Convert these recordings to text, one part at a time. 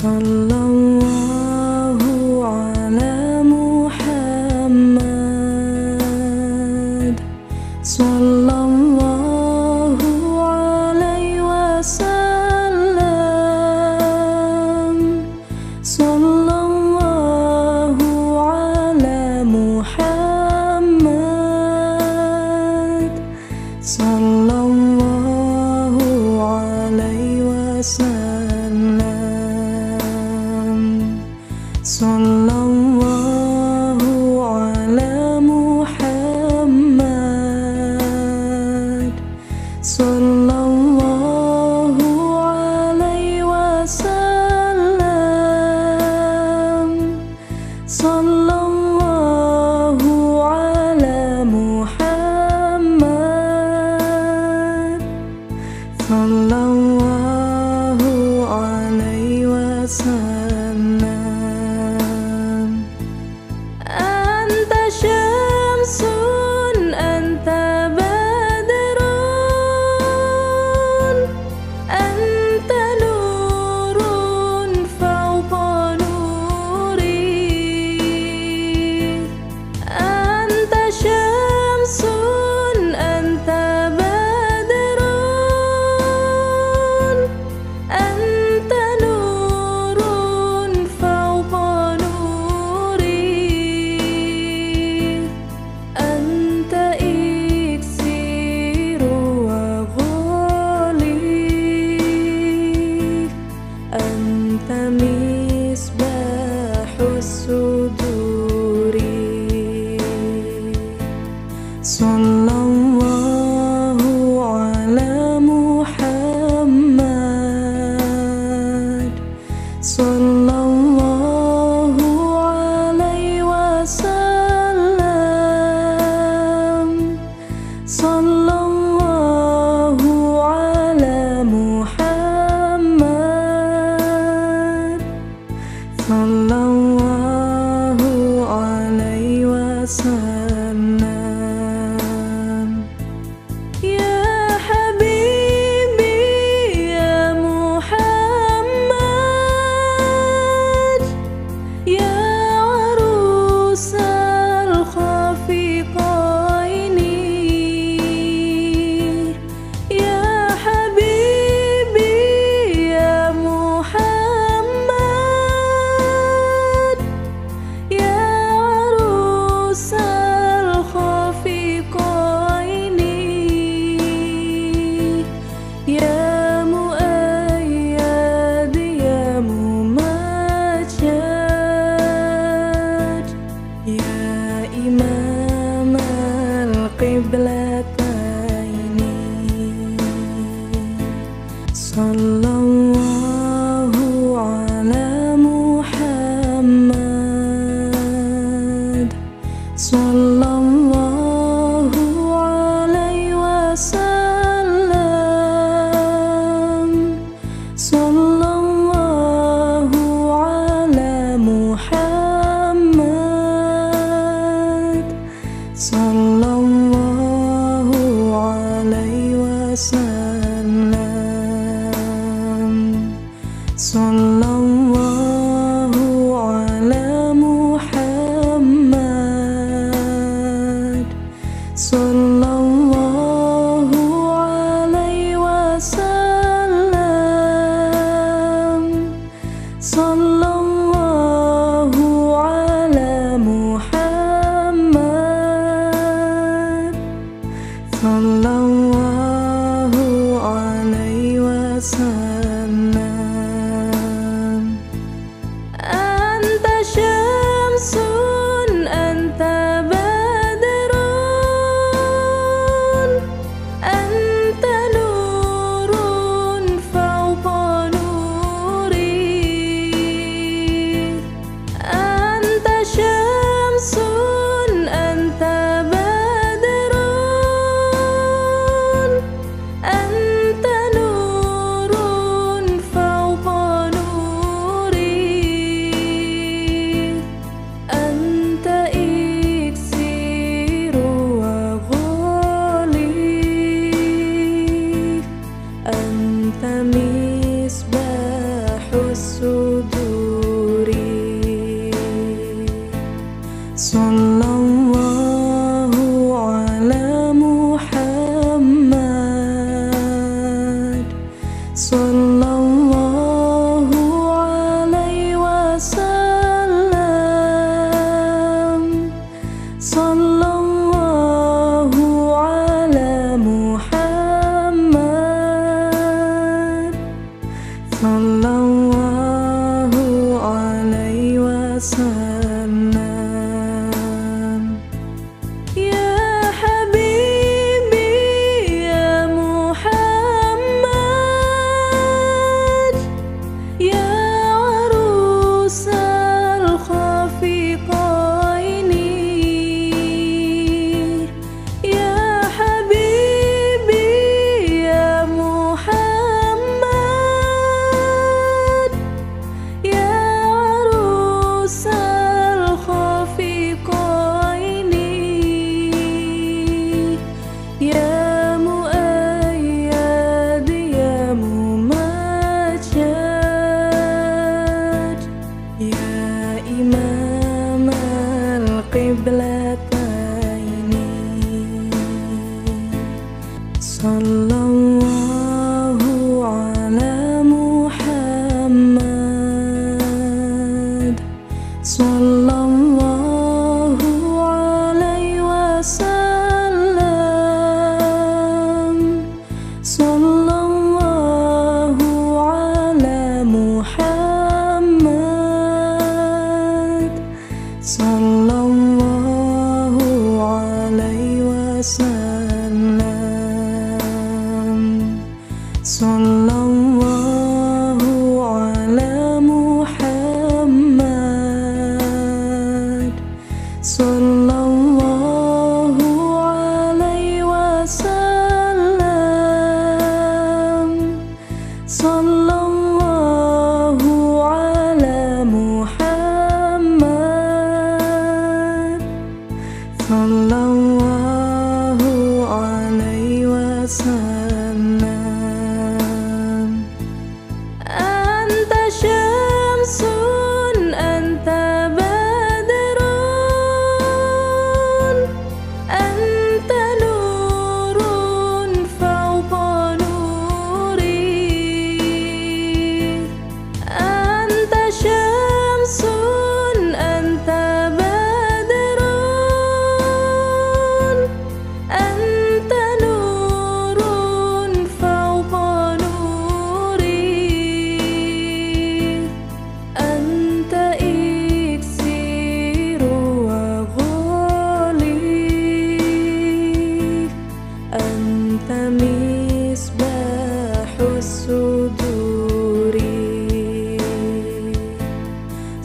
sun on love. son lông believe. Solo believe.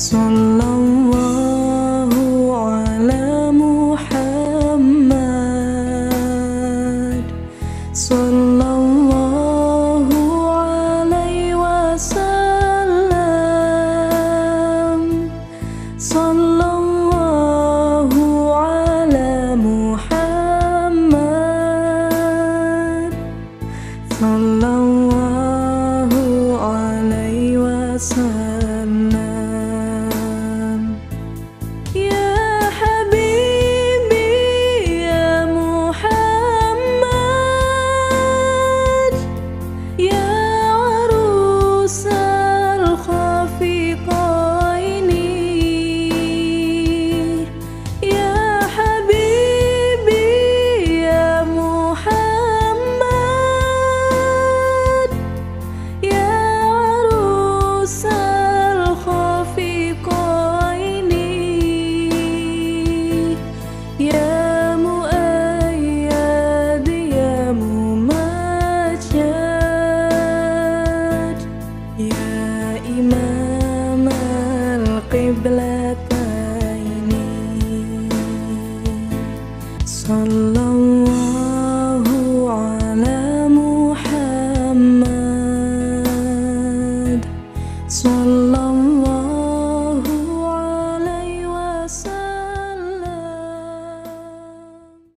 so long Allah